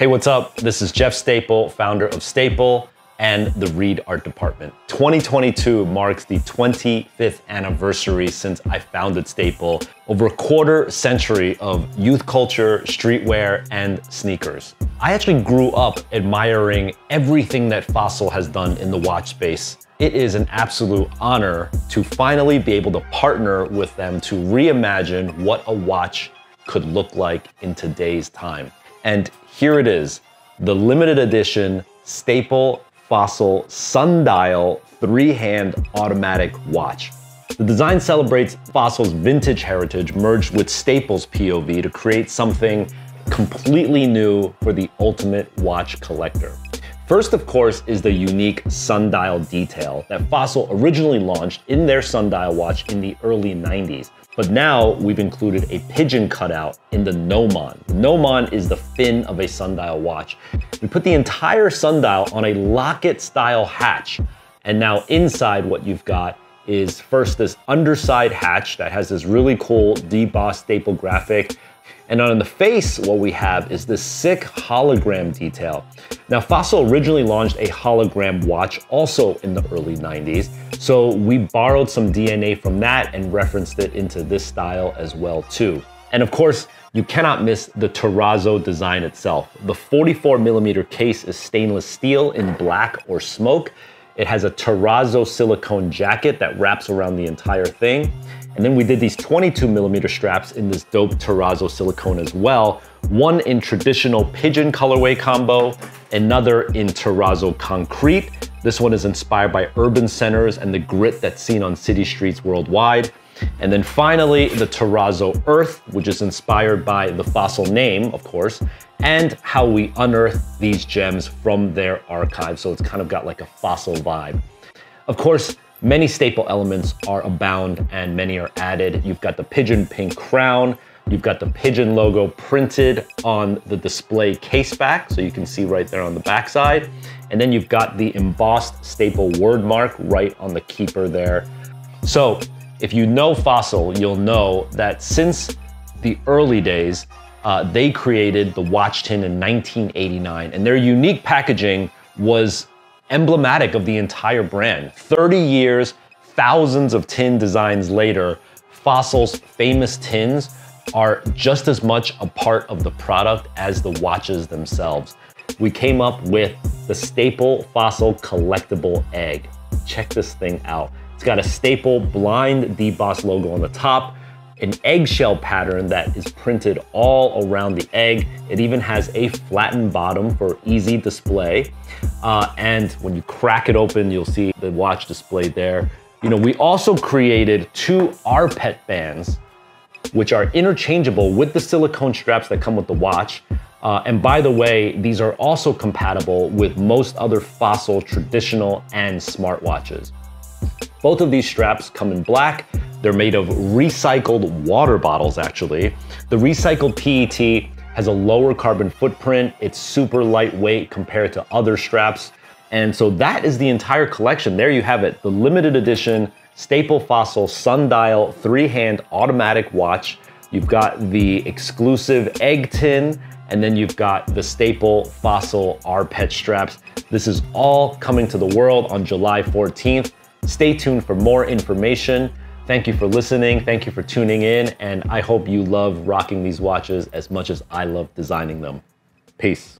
Hey, what's up? This is Jeff Staple, founder of Staple and the Reed Art Department. 2022 marks the 25th anniversary since I founded Staple, over a quarter century of youth culture, streetwear, and sneakers. I actually grew up admiring everything that Fossil has done in the watch space. It is an absolute honor to finally be able to partner with them to reimagine what a watch could look like in today's time. And here it is, the limited edition Staple Fossil Sundial three-hand automatic watch. The design celebrates Fossil's vintage heritage merged with Staples POV to create something completely new for the ultimate watch collector. First, of course, is the unique sundial detail that Fossil originally launched in their sundial watch in the early 90s. But now we've included a pigeon cutout in the gnomon. The gnomon is the fin of a sundial watch. We put the entire sundial on a locket style hatch. And now inside what you've got is first this underside hatch that has this really cool debossed staple graphic and on the face, what we have is this sick hologram detail. Now, Fossil originally launched a hologram watch also in the early 90s, so we borrowed some DNA from that and referenced it into this style as well too. And of course, you cannot miss the terrazzo design itself. The 44 millimeter case is stainless steel in black or smoke. It has a terrazzo silicone jacket that wraps around the entire thing. And then we did these 22 millimeter straps in this dope terrazzo silicone as well. One in traditional pigeon colorway combo, another in terrazzo concrete. This one is inspired by urban centers and the grit that's seen on city streets worldwide. And then finally, the terrazzo earth, which is inspired by the fossil name, of course, and how we unearth these gems from their archive. So it's kind of got like a fossil vibe. Of course, Many staple elements are abound and many are added. You've got the pigeon pink crown, You've got the pigeon logo printed on the display case back, so you can see right there on the backside. And then you've got the embossed staple word mark right on the keeper there. So if you know Fossil, you'll know that since the early days, uh, they created the watch tin in 1989, and their unique packaging was emblematic of the entire brand. 30 years, thousands of tin designs later, Fossil's famous tins are just as much a part of the product as the watches themselves. We came up with the Staple Fossil Collectible Egg. Check this thing out. It's got a Staple blind deboss logo on the top, an eggshell pattern that is printed all around the egg. It even has a flattened bottom for easy display. Uh, and when you crack it open, you'll see the watch displayed there. You know, we also created two rPET bands, which are interchangeable with the silicone straps that come with the watch. Uh, and by the way, these are also compatible with most other Fossil traditional and smartwatches. Both of these straps come in black they're made of recycled water bottles, actually. The recycled PET has a lower carbon footprint. It's super lightweight compared to other straps. And so that is the entire collection. There you have it, the limited edition Staple Fossil Sundial three-hand automatic watch. You've got the exclusive egg tin, and then you've got the Staple Fossil rPET straps. This is all coming to the world on July 14th. Stay tuned for more information. Thank you for listening. Thank you for tuning in. And I hope you love rocking these watches as much as I love designing them. Peace.